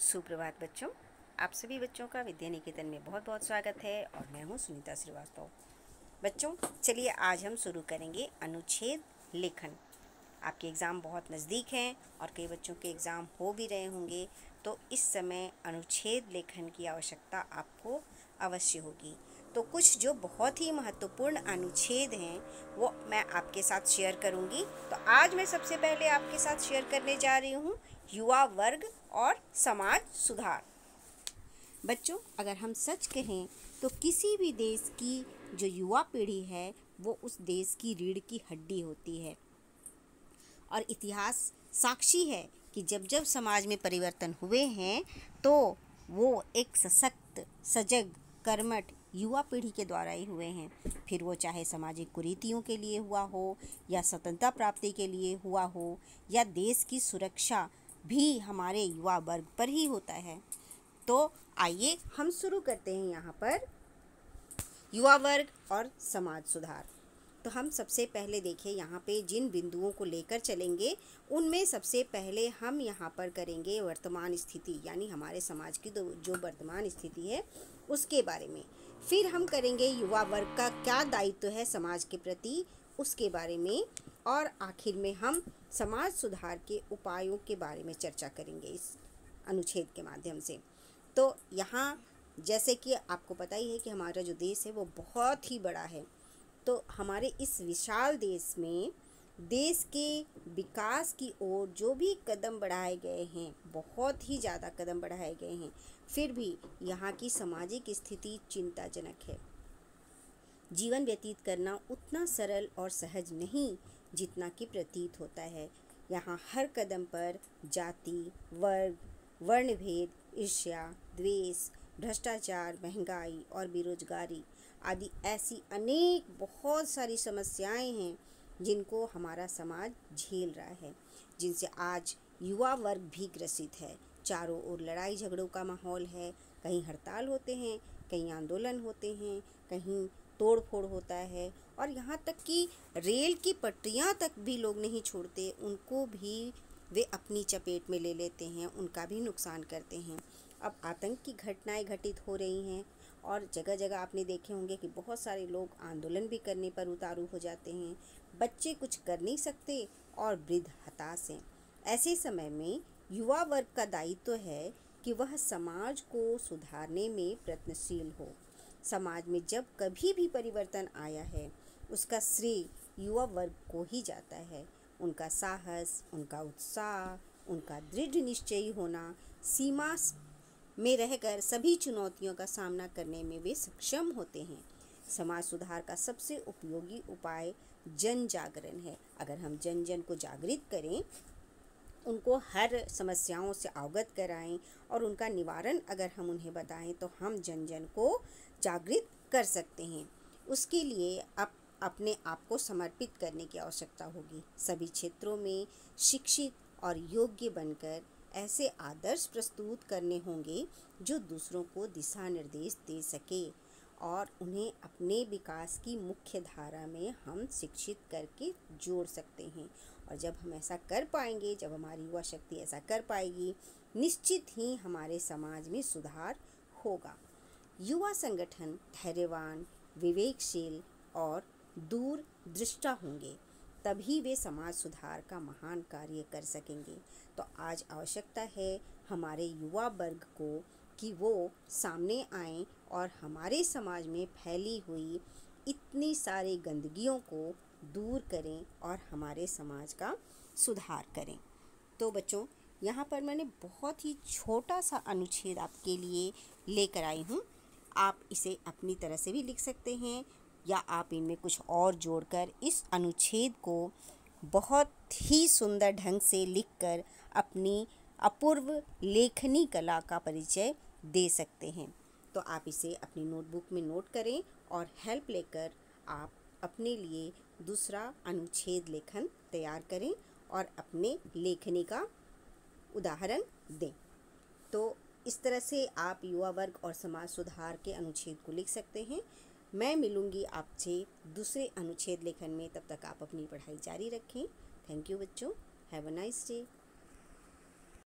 सुप्रभात बच्चों। आप सभी बच्चों का विद्या निकेतन में बहुत बहुत स्वागत है और मैं हूँ सुनीता श्रीवास्तव। बच्चों, चलिए आज हम शुरू करेंगे अनुच्छेद लेखन। आपके एग्ज़ाम बहुत नज़दीक हैं और कई बच्चों के एग्ज़ाम हो भी रहे होंगे तो इस समय अनुच्छेद लेखन की आवश्यकता आपको अवश्य होगी। तो कुछ जो बहुत ही महत्वपूर्ण अनुच्छेद हैं, वो मैं आपके साथ शेयर करूँगी। तो आज मैं सबसे पहले आपके साथ शेयर करने जा रही हूँ युवा वर्ग और समाज सुधार। बच्चों, अगर हम सच कहें तो किसी भी देश की जो युवा पीढ़ी है, वो उस देश की रीढ़ की हड्डी होती है। और इतिहास साक्षी है कि जब जब समाज में परिवर्तन हुए हैं तो वो एक सशक्त, सजग, कर्मठ युवा पीढ़ी के द्वारा ही हुए हैं। फिर वो चाहे सामाजिक कुरीतियों के लिए हुआ हो, या स्वतंत्रता प्राप्ति के लिए हुआ हो, या देश की सुरक्षा भी हमारे युवा वर्ग पर ही होता है। तो आइए हम शुरू करते हैं यहाँ पर। युवा वर्ग और समाज सुधार। तो हम सबसे पहले देखें यहाँ पे जिन बिंदुओं को लेकर चलेंगे, उनमें सबसे पहले हम यहाँ पर करेंगे वर्तमान स्थिति, यानी हमारे समाज की जो वर्तमान स्थिति है, उसके बारे में। फिर हम करेंगे युवा वर्ग का क्या दायित्व है समाज के प्रति, उसके बारे में। और आखिर में हम समाज सुधार के उपायों के बारे में चर्चा करेंगे इस अनुच्छेद के माध्यम से। तो यहाँ जैसे कि आपको पता ही है कि हमारा जो देश है वो बहुत ही बड़ा है। तो हमारे इस विशाल देश में देश के विकास की ओर जो भी कदम बढ़ाए गए हैं, बहुत ही ज़्यादा कदम बढ़ाए गए हैं, फिर भी यहाँ की सामाजिक स्थिति चिंताजनक है। जीवन व्यतीत करना उतना सरल और सहज नहीं जितना कि प्रतीत होता है। यहाँ हर कदम पर जाति, वर्ग वर्ण भेद ईर्ष्या, द्वेष, भ्रष्टाचार, महँगाई और बेरोजगारी आदि ऐसी अनेक बहुत सारी समस्याएँ हैं जिनको हमारा समाज झेल रहा है, जिनसे आज युवा वर्ग भी ग्रसित है। चारों ओर लड़ाई झगड़ों का माहौल है, कहीं हड़ताल होते हैं, कहीं आंदोलन होते हैं, कहीं तोड़ फोड़ होता है और यहाँ तक कि रेल की पटरियाँ तक भी लोग नहीं छोड़ते, उनको भी वे अपनी चपेट में ले लेते हैं, उनका भी नुकसान करते हैं। अब आतंक की घटनाएँ घटित हो रही हैं और जगह जगह आपने देखे होंगे कि बहुत सारे लोग आंदोलन भी करने पर उतारू हो जाते हैं। बच्चे कुछ कर नहीं सकते और वृद्ध हताश हैं। ऐसे समय में युवा वर्ग का दायित्व तो है कि वह समाज को सुधारने में प्रयत्नशील हो। समाज में जब कभी भी परिवर्तन आया है, उसका श्रेय युवा वर्ग को ही जाता है। उनका साहस, उनका उत्साह, उनका दृढ़ निश्चयी होना, सीमा में रहकर सभी चुनौतियों का सामना करने में वे सक्षम होते हैं। समाज सुधार का सबसे उपयोगी उपाय जन जागरण है। अगर हम जन जन को जागृत करें उनको हर समस्याओं से अवगत कराएँ और उनका निवारण अगर हम उन्हें बताएँ तो हम जन जन को जागृत कर सकते हैं। उसके लिए आप अपने आप को समर्पित करने की आवश्यकता होगी। सभी क्षेत्रों में शिक्षित और योग्य बनकर ऐसे आदर्श प्रस्तुत करने होंगे जो दूसरों को दिशा निर्देश दे सके। और उन्हें अपने विकास की मुख्य धारा में हम शिक्षित करके जोड़ सकते हैं। और जब हम ऐसा कर पाएँगे, जब हमारी युवा शक्ति ऐसा कर पाएगी, निश्चित ही हमारे समाज में सुधार होगा। युवा संगठन धैर्यवान, विवेकशील और दूर दृष्टा होंगे, तभी वे समाज सुधार का महान कार्य कर सकेंगे। तो आज आवश्यकता है हमारे युवा वर्ग को कि वो सामने आएँ और हमारे समाज में फैली हुई इतनी सारी गंदगियों को दूर करें और हमारे समाज का सुधार करें। तो बच्चों, यहाँ पर मैंने बहुत ही छोटा सा अनुच्छेद आपके लिए लेकर आई हूँ। आप इसे अपनी तरह से भी लिख सकते हैं या आप इनमें कुछ और जोड़कर इस अनुच्छेद को बहुत ही सुंदर ढंग से लिखकर अपनी अपूर्व लेखनी कला का परिचय दे सकते हैं। तो आप इसे अपनी नोटबुक में नोट करें और हेल्प लेकर आप अपने लिए दूसरा अनुच्छेद लेखन तैयार करें और अपने लेखनी का उदाहरण दें। तो इस तरह से आप युवा वर्ग और समाज सुधार के अनुच्छेद को लिख सकते हैं। मैं मिलूँगी आपसे दूसरे अनुच्छेद लेखन में। तब तक आप अपनी पढ़ाई जारी रखें। थैंक यू बच्चों। Have a nice day